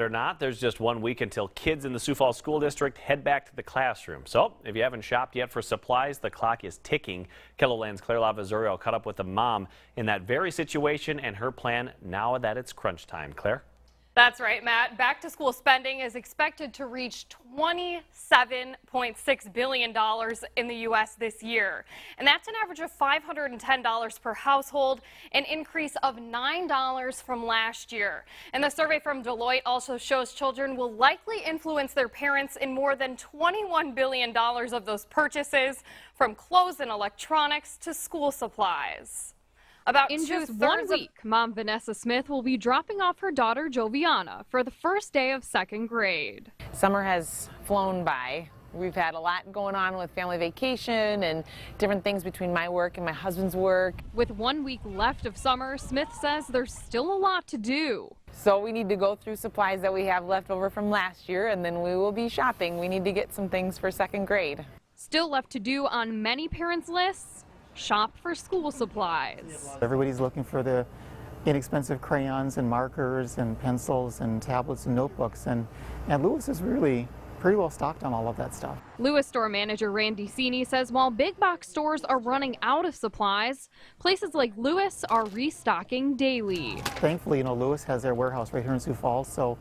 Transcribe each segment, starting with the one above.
it or not, there's just one week until kids in the Sioux Falls School District head back to the classroom. So if you haven't shopped yet for supplies, the clock is ticking. KELOLAND's Claire Lavazurio caught up with a mom in that very situation and her plan now that it's crunch time. Claire? That's right, Matt. Back to school spending is expected to reach $27.6 billion in the U.S. this year. And that's an average of $510 per household, an increase of $9 from last year. And the survey from Deloitte also shows children will likely influence their parents in more than $21 billion of those purchases, from clothes and electronics to school supplies. About in just one week, mom Vanessa Smith will be dropping off her daughter Joviana for the first day of second grade. Summer has flown by. We've had a lot going on with family vacation and different things between my work and my husband's work. With one week left of summer, Smith says there's still a lot to do. So we need to go through supplies that we have left over from last year and then we will be shopping. We need to get some things for second grade. Still left to do on many parents' lists shop for school supplies. Everybody's looking for the inexpensive crayons and markers and pencils and tablets and notebooks and, and Lewis is really pretty well stocked on all of that stuff. Lewis store manager Randy Sini says while big box stores are running out of supplies, places like Lewis are restocking daily. Thankfully, you know, Lewis has their warehouse right here in Sioux Falls, so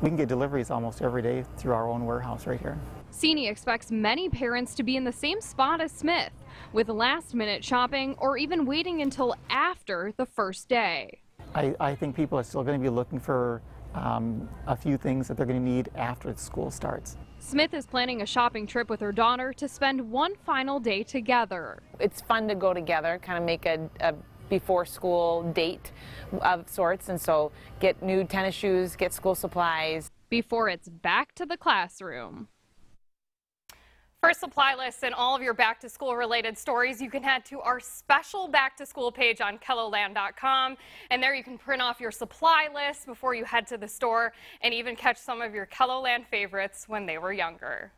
we can get deliveries almost every day through our own warehouse right here. Sini expects many parents to be in the same spot as Smith, with last minute shopping or even waiting until after the first day. I, I think people are still going to be looking for um, a few things that they're going to need after school starts. Smith is planning a shopping trip with her daughter to spend one final day together. It's fun to go together, kind of make a, a before school date of sorts, and so get new tennis shoes, get school supplies. Before it's back to the classroom. For supply lists and all of your back to school related stories, you can head to our special back to school page on KELOLAND.com. And there you can print off your supply list before you head to the store and even catch some of your Kelloland favorites when they were younger.